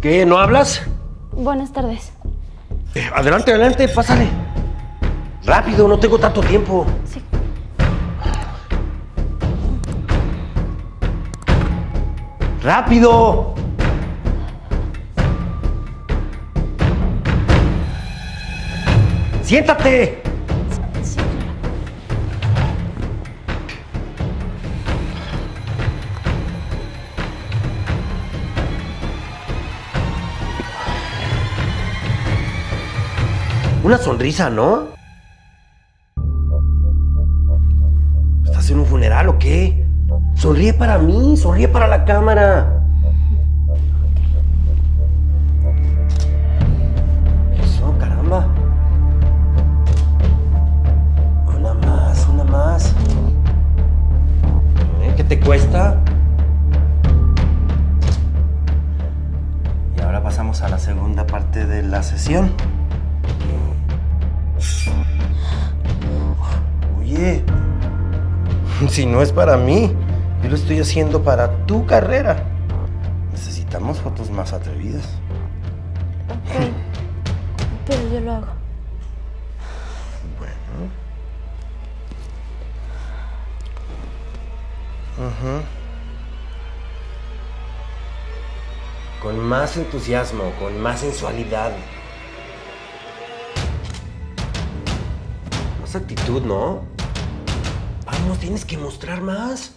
¿Qué? ¿No hablas? Buenas tardes. Eh, adelante, adelante, pásale. Rápido, no tengo tanto tiempo. Sí. ¡Rápido! ¡Siéntate! Una sonrisa, ¿no? ¿Estás en un funeral o qué? Sonríe para mí, sonríe para la cámara. si no es para mí, yo lo estoy haciendo para tu carrera. Necesitamos fotos más atrevidas. Ok. Pero yo lo hago. Bueno. Ujú. Con más entusiasmo, con más sensualidad. Más actitud, ¿no? Vamos, tienes que mostrar más.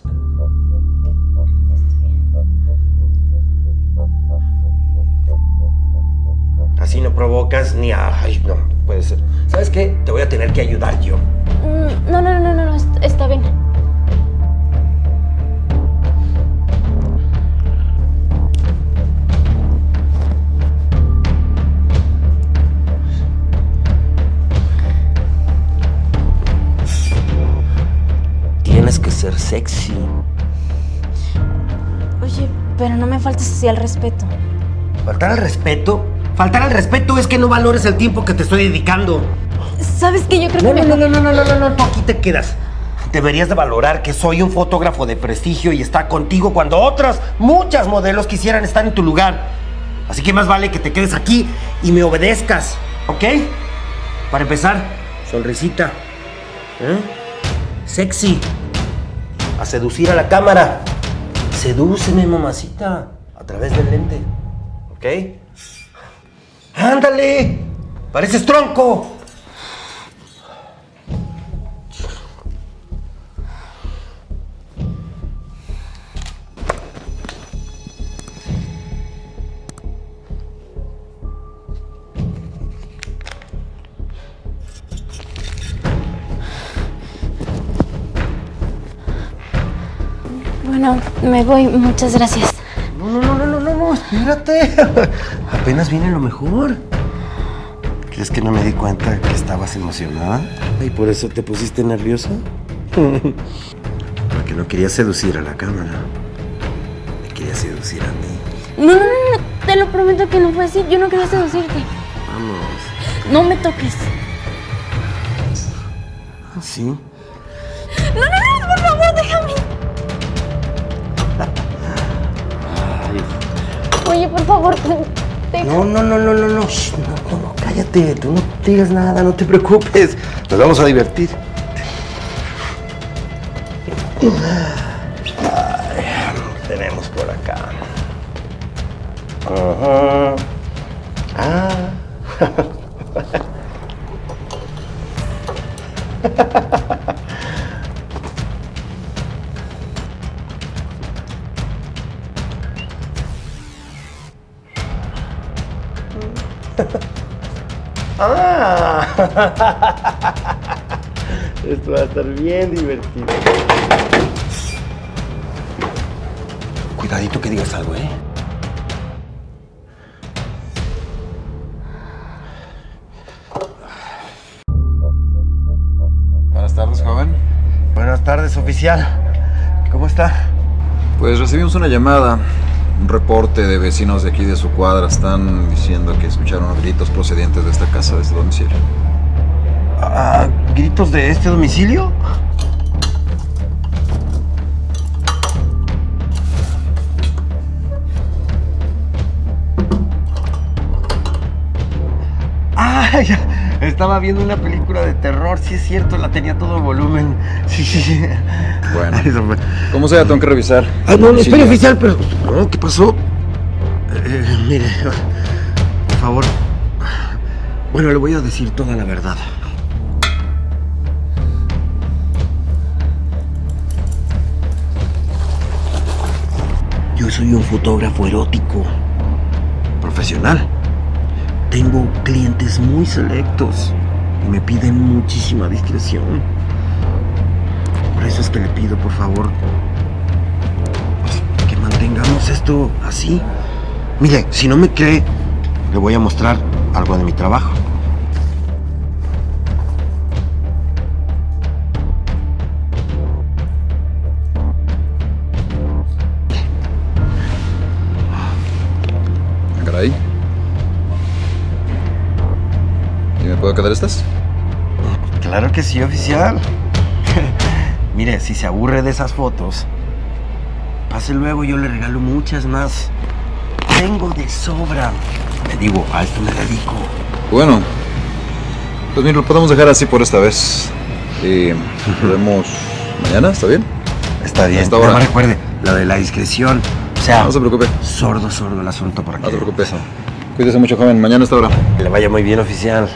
Así no provocas ni a... Ay, no, puede ser. ¿Sabes qué? Te voy a tener que ayudar yo. Mm, No, no, no, no, no, est- está bien. Ser sexy. Oye, pero no me faltes así al respeto. ¿Faltar al respeto? Faltar al respeto es que no valores el tiempo que te estoy dedicando. ¿Sabes qué? Yo creo No, que no, no, mejor- no, no, no, no, no, tú aquí te quedas. Deberías de valorar que soy un fotógrafo de prestigio y está contigo cuando otras, muchas modelos quisieran estar en tu lugar. Así que más vale que te quedes aquí y me obedezcas, ¿ok? Para empezar, sonrisita. ¿eh? Sexy. A seducir a la cámara. Sedúceme, mamacita, a través del lente, ¿ok? ¡Ándale! ¡Pareces tronco! Bueno, me voy. Muchas gracias. No, no, no, no, no, no, no, espérate. Apenas viene lo mejor. ¿Crees que no me di cuenta que estabas emocionada? ¿Y por eso te pusiste nerviosa? Porque no querías seducir a la cámara. Me querías seducir a mí. No, no, no, no. Te lo prometo que no fue así. Yo no quería seducirte. Vamos. No me toques. ¿Sí? Oye, por favor. No, no, no, no, no, no. No, no, cállate. Tú no digas nada, no te preocupes. Nos vamos a divertir. Ay, tenemos por acá. Ah. Ah. Esto va a estar bien divertido. Cuidadito que digas algo, ¿eh? Buenas tardes, joven. Buenas tardes, oficial. ¿Cómo está? Pues recibimos una llamada, un reporte de vecinos de aquí de su cuadra están diciendo que escucharon gritos procedientes de esta casa, de este domicilio. ¿Gritos de este domicilio? Ah, estaba viendo una película de terror, sí es cierto, la tenía todo volumen. Sí, sí, sí. Bueno. Eso fue. Como sea, tengo que revisar. Ah, no, no, espere, oficial, pero. no, ¿Qué pasó? Eh, mire, por favor. Bueno, le voy a decir toda la verdad. Yo soy un fotógrafo erótico. Profesional. Tengo clientes muy selectos y me piden muchísima discreción. Por eso es que le pido, por favor, que mantengamos esto así. Mire, si no me cree, le voy a mostrar algo de mi trabajo. Puedo quedar estas? Claro que sí, oficial. Mire, si se aburre de esas fotos, pase luego, yo le regalo muchas más. Tengo de sobra. Le digo, a esto me dedico. Bueno. Pues mira, lo podemos dejar así por esta vez. Y nos vemos mañana, ¿está bien? Está bien, Hasta ahora. recuerde, lo de la discreción. O sea, No se preocupe. sordo, sordo el asunto por aquí. No te preocupes. Cuídese mucho, joven. Mañana a esta hora. Que le vaya muy bien, oficial.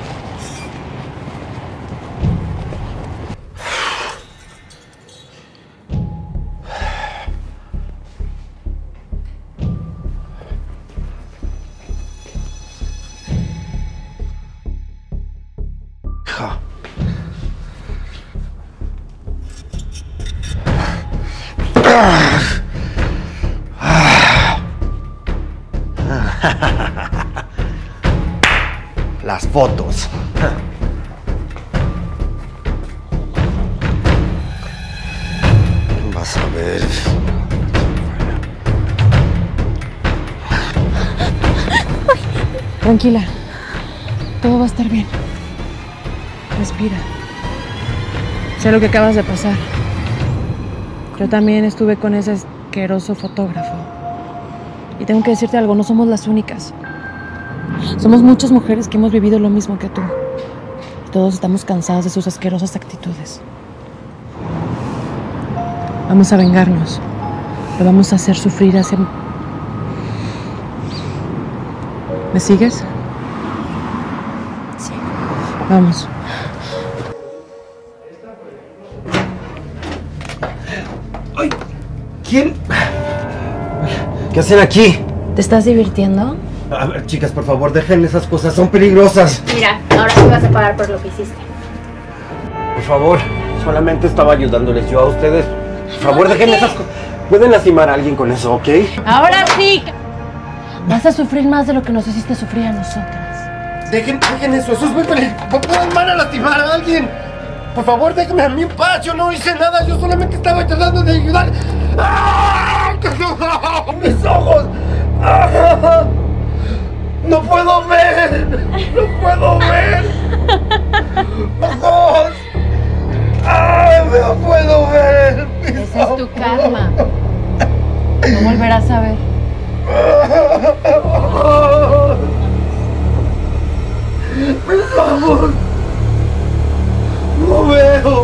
Fotos. Vas a ver. Tranquila. Todo va a estar bien. Respira. Sé lo que acabas de pasar. Yo también estuve con ese asqueroso fotógrafo. Y tengo que decirte algo, no somos las únicas. Somos muchas mujeres que hemos vivido lo mismo que tú. Y todos estamos cansados de sus asquerosas actitudes. Vamos a vengarnos. Lo vamos a hacer sufrir hace... ¿Me sigues? Sí. Vamos. ¡Ay! ¿Quién? ¿Qué hacen aquí? ¿Te estás divirtiendo? A ver, chicas, por favor, dejen esas cosas, son peligrosas. Mira, ahora sí vas a pagar por lo que hiciste. Por favor, solamente estaba ayudándoles yo a ustedes. Por favor, dejen esas cosas. Pueden lastimar a alguien con eso, ¿ok? Ahora sí. Vas a sufrir más de lo que nos hiciste sufrir a nosotras. Dejen, dejen eso, eso es muy peligroso. Pueden van a lastimar a alguien. Por favor, déjenme a mí en paz. Yo no hice nada, yo solamente estaba tratando de ayudar. ¡Ah! ¡Mis ojos! ¡Ah! ¡No puedo ver! ¡No puedo ver! ¡Ojos! ¡Ay, no puedo ver! Ese es tu karma. No volverás a ver. ¡Mis ¡No veo!